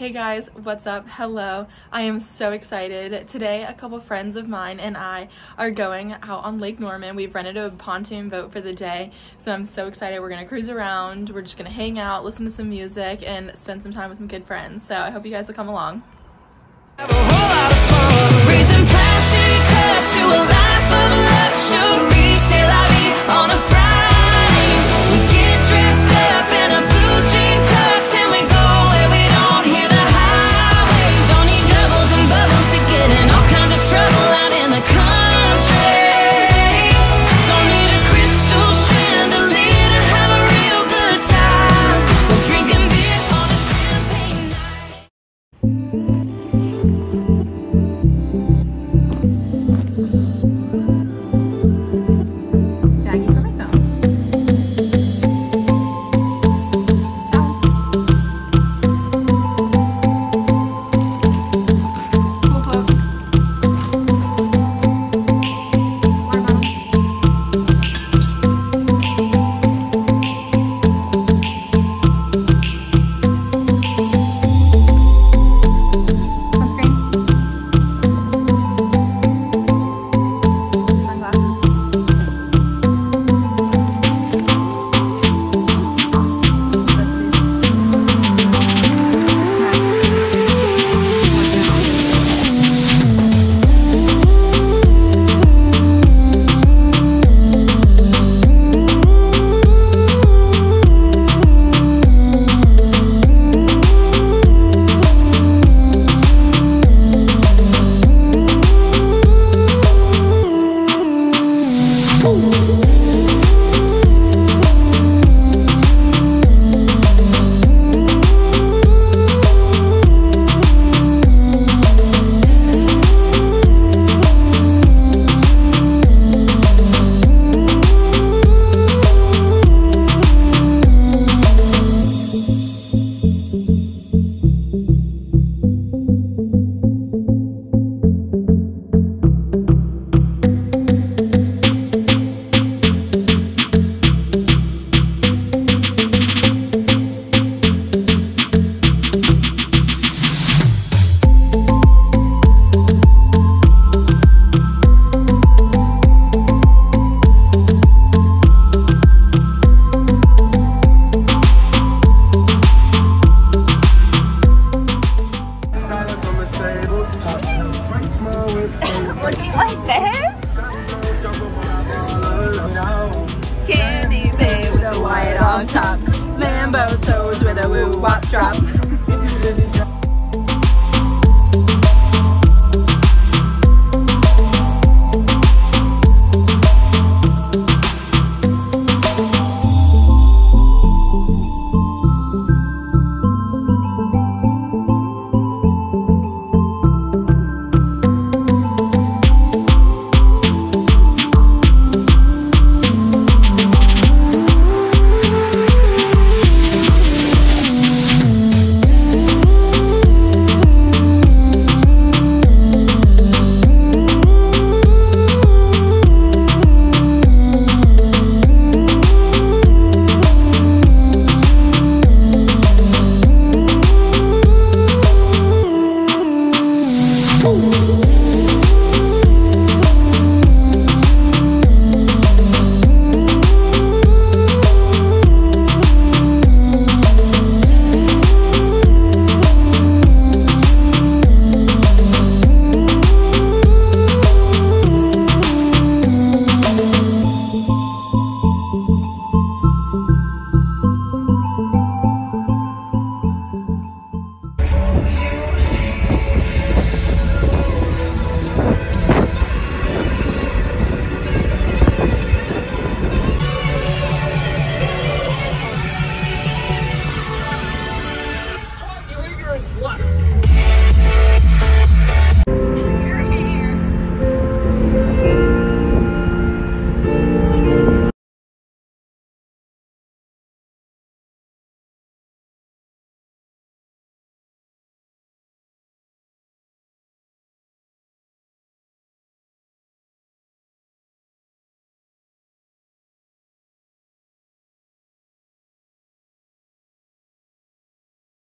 Hey guys, what's up? Hello. I am so excited. Today, a couple friends of mine and I are going out on Lake Norman. We've rented a pontoon boat for the day, so I'm so excited. We're gonna cruise around, we're just gonna hang out, listen to some music, and spend some time with some good friends. So I hope you guys will come along. Ooh. Was like this? Skinny babe with a white on top. Lambo toes with a woo wop drop.